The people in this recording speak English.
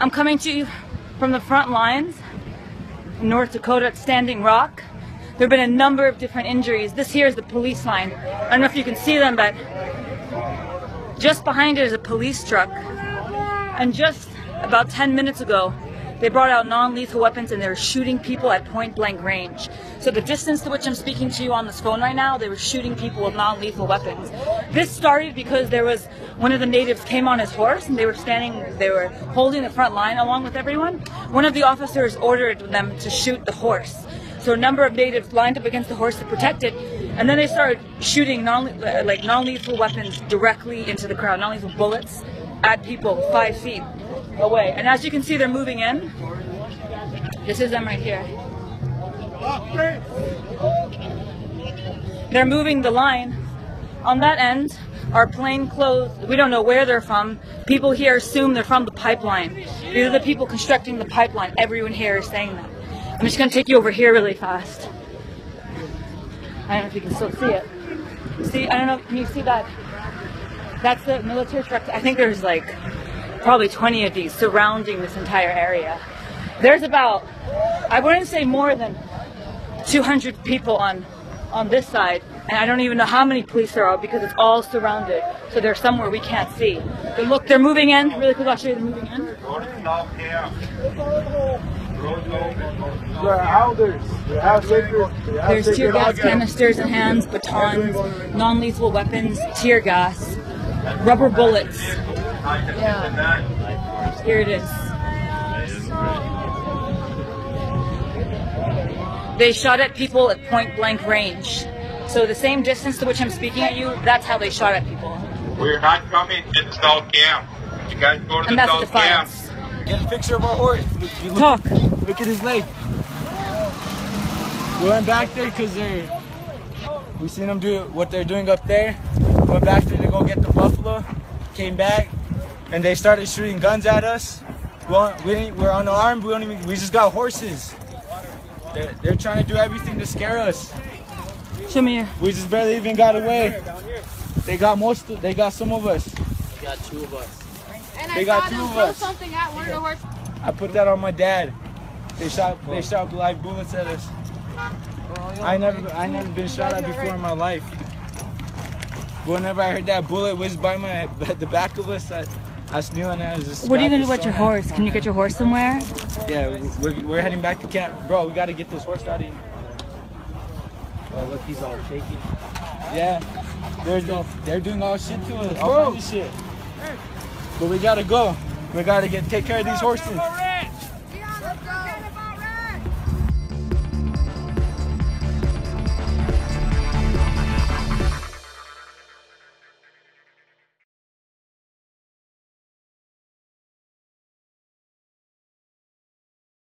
I'm coming to you from the front lines in North Dakota at Standing Rock. There have been a number of different injuries. This here is the police line. I don't know if you can see them, but just behind it is a police truck. And just about 10 minutes ago, they brought out non-lethal weapons and they were shooting people at point blank range. So the distance to which I'm speaking to you on this phone right now, they were shooting people with non-lethal weapons. This started because there was one of the natives came on his horse and they were standing, they were holding the front line along with everyone. One of the officers ordered them to shoot the horse. So a number of natives lined up against the horse to protect it, and then they started shooting non like non-lethal weapons directly into the crowd, non-lethal bullets at people five feet away. And as you can see, they're moving in. This is them right here. They're moving the line. On that end are plain clothes. We don't know where they're from. People here assume they're from the pipeline. These are the people constructing the pipeline. Everyone here is saying that. I'm just going to take you over here really fast. I don't know if you can still see it. See, I don't know, can you see that? That's the military truck. I think there's like probably 20 of these surrounding this entire area. There's about, I wouldn't say more than 200 people on on this side, and I don't even know how many police there are because it's all surrounded. So they're somewhere we can't see. But look, they're moving in. Really quick, I'll show you them moving in. There's tear gas canisters in hands, batons, non-lethal weapons, tear gas, rubber bullets. Yeah. Here it is. They shot at people at point blank range. So the same distance to which I'm speaking at you, that's how they shot at people. We're not coming to the south camp. You guys go to And the that's south camp. defiance. Get a picture of our horse. Look, Talk. look at his leg. We went back there because they're. We seen them do what they're doing up there. Went back there to go get the buffalo. Came back, and they started shooting guns at us. We, we we're unarmed. We don't even. We just got horses. They're, they're trying to do everything to scare us. Show me your. We just barely even got away. They got most. Of, they got some of us. And They I got saw two them of throw us. something at one of the horses. I put that on my dad. They shot they shot live bullets at us. I never I never been shot at before in my life. Whenever I heard that bullet whiz by my the back of us, I, I just knew and I was just. What are you gonna do scrapped about your horse? Can you get your horse somewhere? Yeah, we're, we're heading back to camp, bro. We gotta get this horse out of here. Oh look, he's all shaky. Yeah, they're doing they're doing all shit to us, all kinds of shit. But we gotta go. We gotta get take care of these horses.